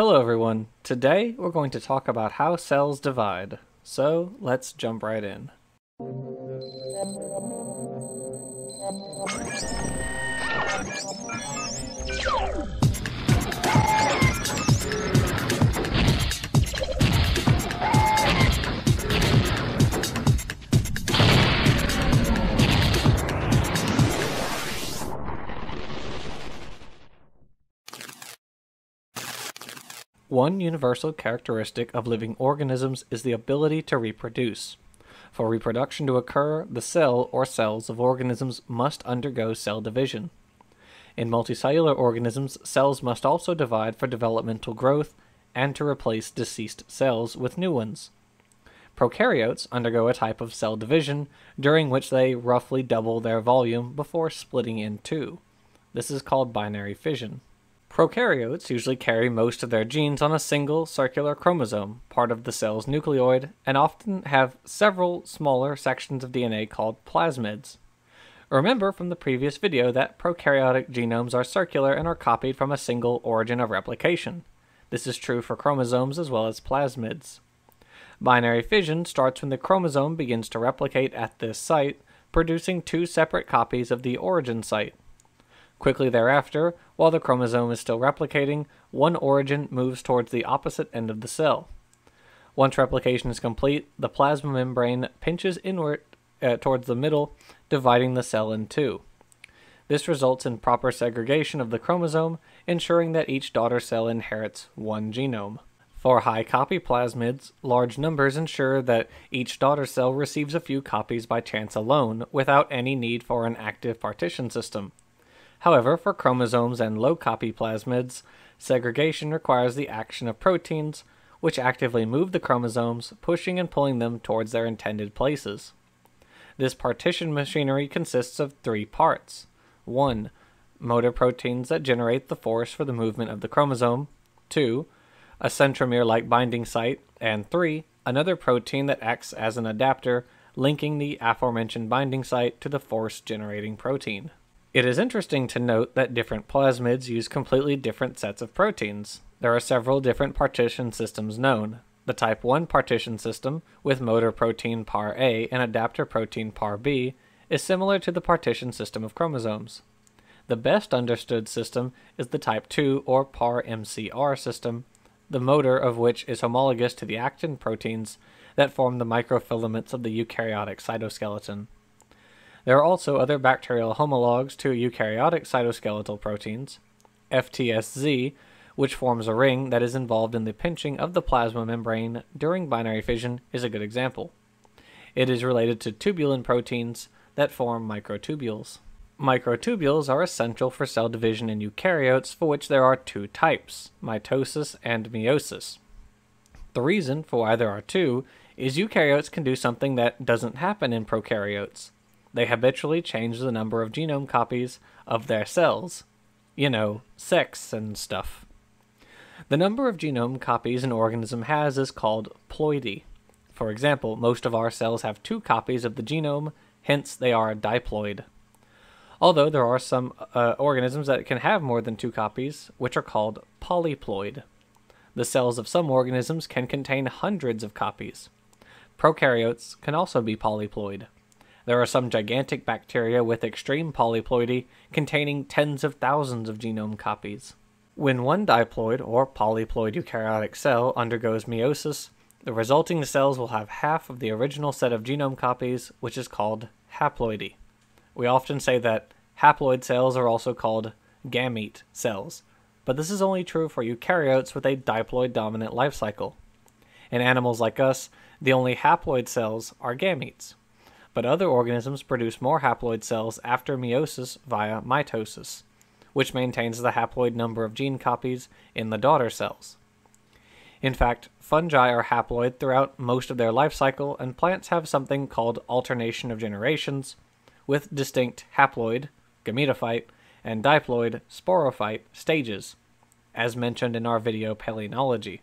Hello everyone. Today we're going to talk about how cells divide. So let's jump right in. One universal characteristic of living organisms is the ability to reproduce. For reproduction to occur, the cell or cells of organisms must undergo cell division. In multicellular organisms, cells must also divide for developmental growth and to replace deceased cells with new ones. Prokaryotes undergo a type of cell division during which they roughly double their volume before splitting in two. This is called binary fission. Prokaryotes usually carry most of their genes on a single circular chromosome, part of the cell's nucleoid, and often have several smaller sections of DNA called plasmids. Remember from the previous video that prokaryotic genomes are circular and are copied from a single origin of replication. This is true for chromosomes as well as plasmids. Binary fission starts when the chromosome begins to replicate at this site, producing two separate copies of the origin site. Quickly thereafter, while the chromosome is still replicating, one origin moves towards the opposite end of the cell. Once replication is complete, the plasma membrane pinches inward uh, towards the middle, dividing the cell in two. This results in proper segregation of the chromosome, ensuring that each daughter cell inherits one genome. For high copy plasmids, large numbers ensure that each daughter cell receives a few copies by chance alone, without any need for an active partition system. However, for chromosomes and low copy plasmids, segregation requires the action of proteins, which actively move the chromosomes, pushing and pulling them towards their intended places. This partition machinery consists of three parts. 1. Motor proteins that generate the force for the movement of the chromosome. 2. A centromere like binding site. And 3. Another protein that acts as an adapter, linking the aforementioned binding site to the force generating protein. It is interesting to note that different plasmids use completely different sets of proteins. There are several different partition systems known. The type 1 partition system, with motor protein par A and adapter protein par B, is similar to the partition system of chromosomes. The best understood system is the type 2 or par MCR system, the motor of which is homologous to the actin proteins that form the microfilaments of the eukaryotic cytoskeleton. There are also other bacterial homologs to eukaryotic cytoskeletal proteins. FTSZ, which forms a ring that is involved in the pinching of the plasma membrane during binary fission, is a good example. It is related to tubulin proteins that form microtubules. Microtubules are essential for cell division in eukaryotes, for which there are two types mitosis and meiosis. The reason for why there are two is eukaryotes can do something that doesn't happen in prokaryotes they habitually change the number of genome copies of their cells. You know, sex and stuff. The number of genome copies an organism has is called ploidy. For example, most of our cells have two copies of the genome, hence they are diploid. Although there are some uh, organisms that can have more than two copies, which are called polyploid. The cells of some organisms can contain hundreds of copies. Prokaryotes can also be polyploid. There are some gigantic bacteria with extreme polyploidy containing tens of thousands of genome copies. When one diploid or polyploid eukaryotic cell undergoes meiosis, the resulting cells will have half of the original set of genome copies, which is called haploidy. We often say that haploid cells are also called gamete cells, but this is only true for eukaryotes with a diploid dominant life cycle. In animals like us, the only haploid cells are gametes but other organisms produce more haploid cells after meiosis via mitosis, which maintains the haploid number of gene copies in the daughter cells. In fact, fungi are haploid throughout most of their life cycle, and plants have something called alternation of generations, with distinct haploid, gametophyte, and diploid, sporophyte stages, as mentioned in our video Palynology,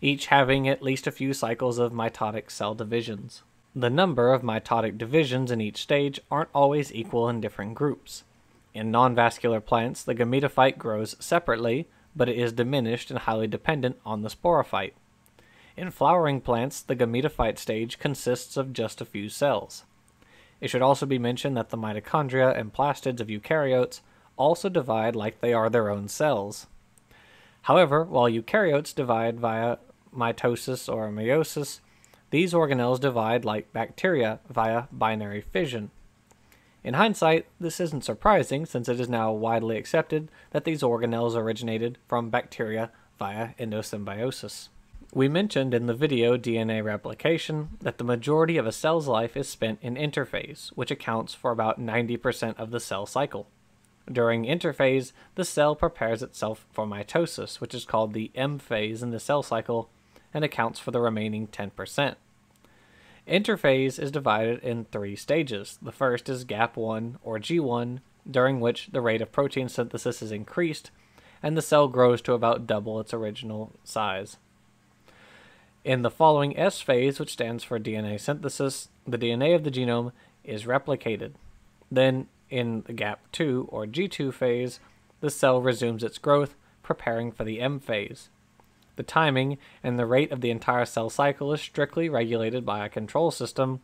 each having at least a few cycles of mitotic cell divisions. The number of mitotic divisions in each stage aren't always equal in different groups. In non-vascular plants, the gametophyte grows separately, but it is diminished and highly dependent on the sporophyte. In flowering plants, the gametophyte stage consists of just a few cells. It should also be mentioned that the mitochondria and plastids of eukaryotes also divide like they are their own cells. However, while eukaryotes divide via mitosis or meiosis, these organelles divide like bacteria via binary fission. In hindsight, this isn't surprising since it is now widely accepted that these organelles originated from bacteria via endosymbiosis. We mentioned in the video DNA replication that the majority of a cell's life is spent in interphase, which accounts for about 90% of the cell cycle. During interphase, the cell prepares itself for mitosis, which is called the M phase in the cell cycle, and accounts for the remaining 10%. Interphase is divided in three stages. The first is gap 1 or G1, during which the rate of protein synthesis is increased and the cell grows to about double its original size. In the following S phase, which stands for DNA synthesis, the DNA of the genome is replicated. Then, in the gap 2 or G2 phase, the cell resumes its growth, preparing for the M phase. The timing and the rate of the entire cell cycle is strictly regulated by a control system,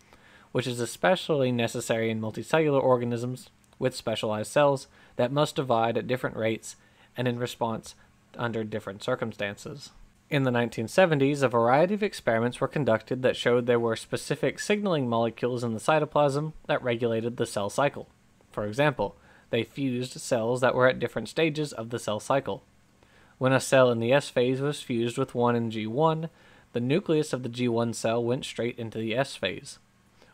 which is especially necessary in multicellular organisms with specialized cells that must divide at different rates and in response under different circumstances. In the 1970s, a variety of experiments were conducted that showed there were specific signaling molecules in the cytoplasm that regulated the cell cycle. For example, they fused cells that were at different stages of the cell cycle. When a cell in the S phase was fused with one in G1, the nucleus of the G1 cell went straight into the S phase.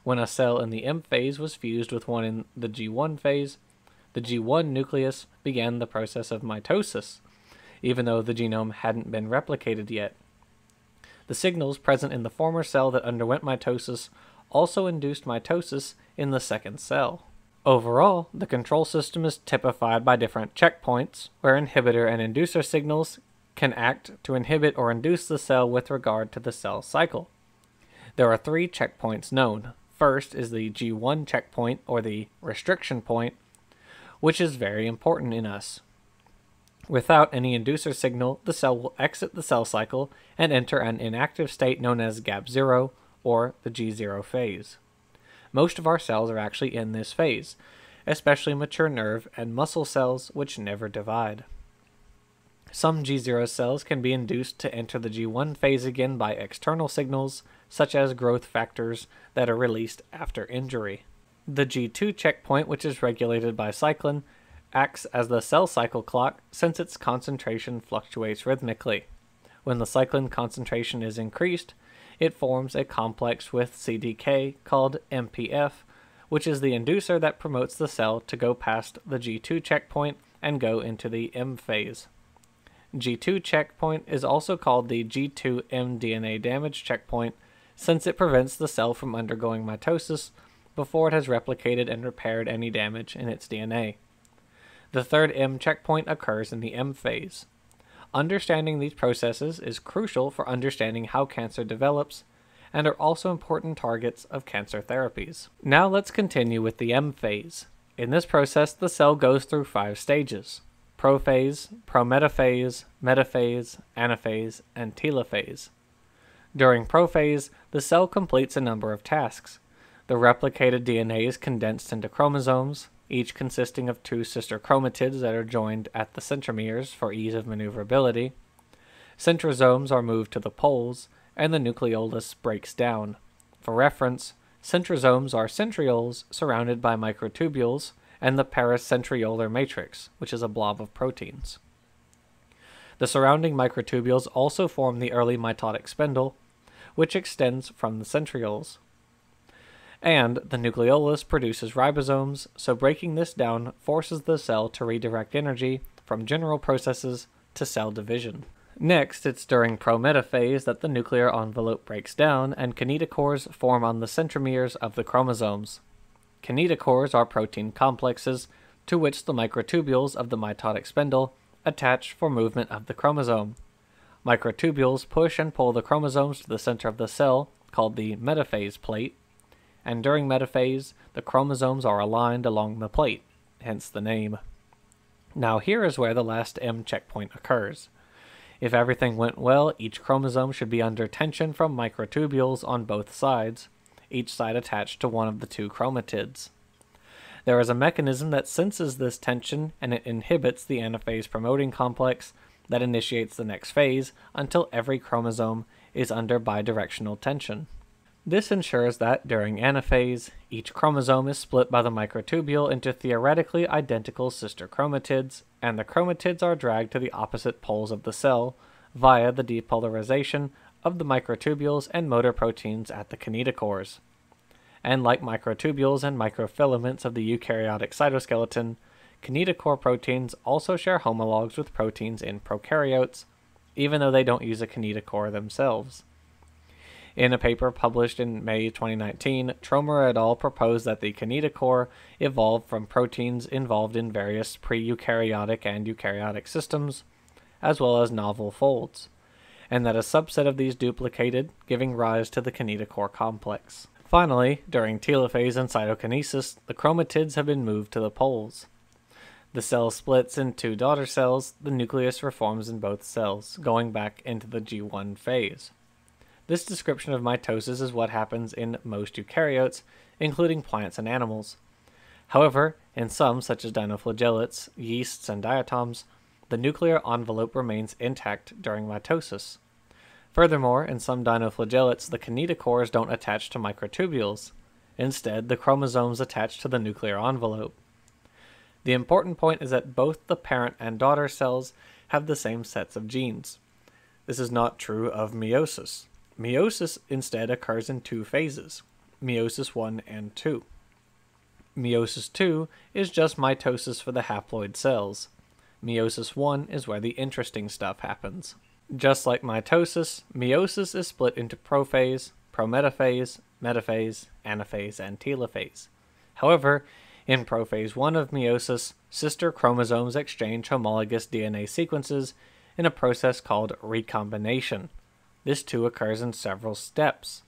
When a cell in the M phase was fused with one in the G1 phase, the G1 nucleus began the process of mitosis even though the genome hadn't been replicated yet. The signals present in the former cell that underwent mitosis also induced mitosis in the second cell. Overall, the control system is typified by different checkpoints, where inhibitor and inducer signals can act to inhibit or induce the cell with regard to the cell cycle. There are three checkpoints known. First is the G1 checkpoint, or the restriction point, which is very important in us. Without any inducer signal, the cell will exit the cell cycle and enter an inactive state known as gap 0 or the G0 phase. Most of our cells are actually in this phase, especially mature nerve and muscle cells which never divide. Some G0 cells can be induced to enter the G1 phase again by external signals, such as growth factors that are released after injury. The G2 checkpoint, which is regulated by cyclin, acts as the cell cycle clock since its concentration fluctuates rhythmically. When the cyclin concentration is increased, it forms a complex with CDK called MPF, which is the inducer that promotes the cell to go past the G2 checkpoint and go into the M phase. G2 checkpoint is also called the G2 mDNA damage checkpoint since it prevents the cell from undergoing mitosis before it has replicated and repaired any damage in its DNA. The third M checkpoint occurs in the M phase. Understanding these processes is crucial for understanding how cancer develops and are also important targets of cancer therapies. Now let's continue with the M phase. In this process, the cell goes through five stages prophase, prometaphase, metaphase, anaphase, and telophase. During prophase, the cell completes a number of tasks. The replicated DNA is condensed into chromosomes, each consisting of two sister chromatids that are joined at the centromeres for ease of maneuverability. Centrosomes are moved to the poles, and the nucleolus breaks down. For reference, centrosomes are centrioles surrounded by microtubules and the pericentriolar matrix, which is a blob of proteins. The surrounding microtubules also form the early mitotic spindle, which extends from the centrioles. And the nucleolus produces ribosomes, so breaking this down forces the cell to redirect energy from general processes to cell division. Next, it's during prometaphase that the nuclear envelope breaks down and kinetochores form on the centromeres of the chromosomes. Kinetochores are protein complexes to which the microtubules of the mitotic spindle attach for movement of the chromosome. Microtubules push and pull the chromosomes to the center of the cell, called the metaphase plate, and during metaphase, the chromosomes are aligned along the plate, hence the name. Now here is where the last M checkpoint occurs. If everything went well, each chromosome should be under tension from microtubules on both sides, each side attached to one of the two chromatids. There is a mechanism that senses this tension and it inhibits the anaphase promoting complex that initiates the next phase until every chromosome is under bidirectional tension. This ensures that, during anaphase, each chromosome is split by the microtubule into theoretically identical sister chromatids, and the chromatids are dragged to the opposite poles of the cell via the depolarization of the microtubules and motor proteins at the kinetochores. And like microtubules and microfilaments of the eukaryotic cytoskeleton, kinetochore proteins also share homologs with proteins in prokaryotes, even though they don't use a kinetochore themselves. In a paper published in May 2019, Tromer et al. proposed that the kinetochore evolved from proteins involved in various pre-eukaryotic and eukaryotic systems, as well as novel folds, and that a subset of these duplicated, giving rise to the kinetochore complex. Finally, during telophase and cytokinesis, the chromatids have been moved to the poles. The cell splits into daughter cells, the nucleus reforms in both cells, going back into the G1 phase. This description of mitosis is what happens in most eukaryotes, including plants and animals. However, in some, such as dinoflagellates, yeasts, and diatoms, the nuclear envelope remains intact during mitosis. Furthermore, in some dinoflagellates, the kinetochores don't attach to microtubules. Instead, the chromosomes attach to the nuclear envelope. The important point is that both the parent and daughter cells have the same sets of genes. This is not true of meiosis. Meiosis instead occurs in two phases, meiosis 1 and 2. Meiosis 2 is just mitosis for the haploid cells. Meiosis 1 is where the interesting stuff happens. Just like mitosis, meiosis is split into prophase, prometaphase, metaphase, anaphase, and telophase. However, in prophase 1 of meiosis, sister chromosomes exchange homologous DNA sequences in a process called recombination. This too occurs in several steps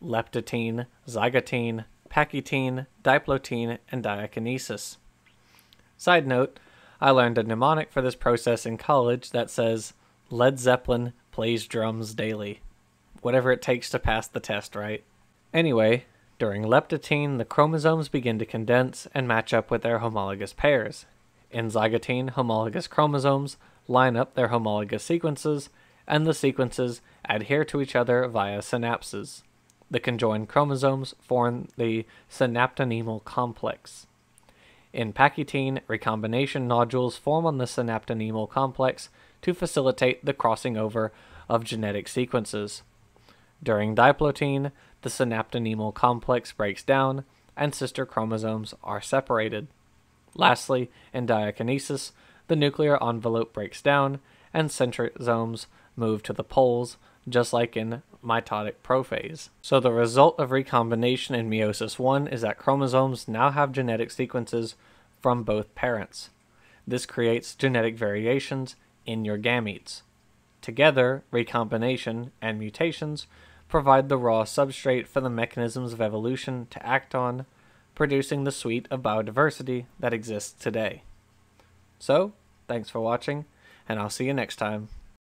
leptotene, zygotene, pachytene, diplotene, and diakinesis. Side note, I learned a mnemonic for this process in college that says Led Zeppelin plays drums daily. Whatever it takes to pass the test, right? Anyway, during leptotene, the chromosomes begin to condense and match up with their homologous pairs. In zygotene, homologous chromosomes line up their homologous sequences, and the sequences adhere to each other via synapses. The conjoined chromosomes form the synaptonemal complex. In pachytene, recombination nodules form on the synaptonemal complex to facilitate the crossing over of genetic sequences. During diplotene, the synaptonemal complex breaks down and sister chromosomes are separated. Lastly, in diakinesis, the nuclear envelope breaks down and centrosomes move to the poles, just like in mitotic prophase. So the result of recombination in meiosis 1 is that chromosomes now have genetic sequences from both parents. This creates genetic variations in your gametes. Together, recombination and mutations provide the raw substrate for the mechanisms of evolution to act on, producing the suite of biodiversity that exists today. So, thanks for watching, and I'll see you next time.